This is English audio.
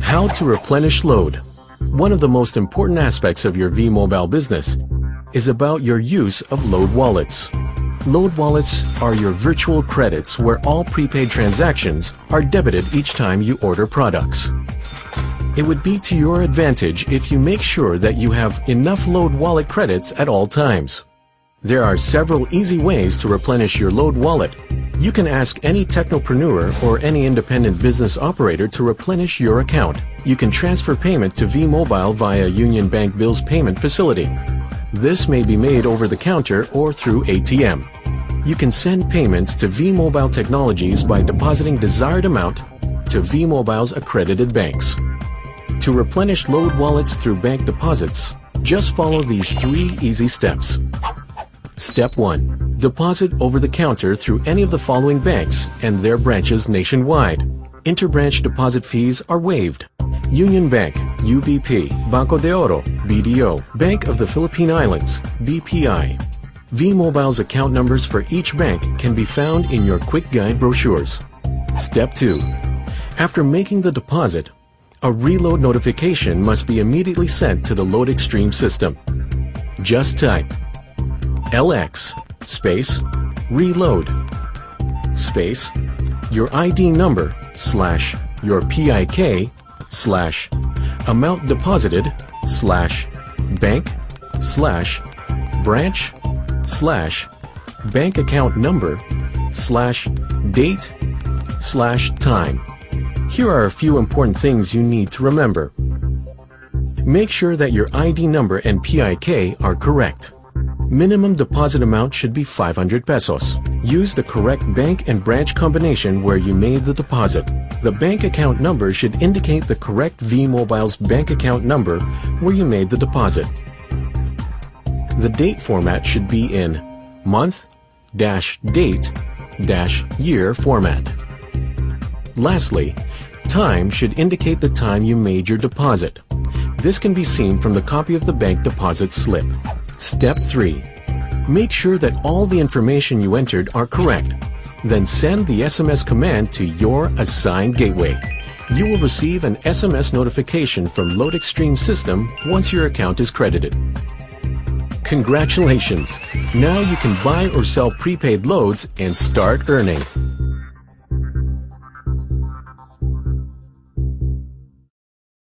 How to replenish load. One of the most important aspects of your V-Mobile business is about your use of load wallets. Load wallets are your virtual credits where all prepaid transactions are debited each time you order products. It would be to your advantage if you make sure that you have enough load wallet credits at all times. There are several easy ways to replenish your load wallet. You can ask any technopreneur or any independent business operator to replenish your account. You can transfer payment to V-Mobile via Union Bank Bills Payment Facility. This may be made over the counter or through ATM. You can send payments to V-Mobile Technologies by depositing desired amount to V-Mobile's accredited banks. To replenish load wallets through bank deposits, just follow these three easy steps. Step 1. Deposit over the counter through any of the following banks and their branches nationwide. Interbranch deposit fees are waived. Union Bank, UBP, Banco de Oro, BDO, Bank of the Philippine Islands, BPI. V-Mobile's account numbers for each bank can be found in your quick guide brochures. Step 2. After making the deposit, a reload notification must be immediately sent to the LoadXtreme system. Just type LX space reload space your ID number slash your PIK slash amount deposited slash bank slash branch slash bank account number slash date slash time. Here are a few important things you need to remember. Make sure that your ID number and PIK are correct. Minimum deposit amount should be 500 pesos. Use the correct bank and branch combination where you made the deposit. The bank account number should indicate the correct V-Mobile's bank account number where you made the deposit. The date format should be in month dash date dash year format. Lastly, time should indicate the time you made your deposit. This can be seen from the copy of the bank deposit slip. Step 3. Make sure that all the information you entered are correct. Then send the SMS command to your assigned gateway. You will receive an SMS notification from LoadXtreme system once your account is credited. Congratulations! Now you can buy or sell prepaid loads and start earning.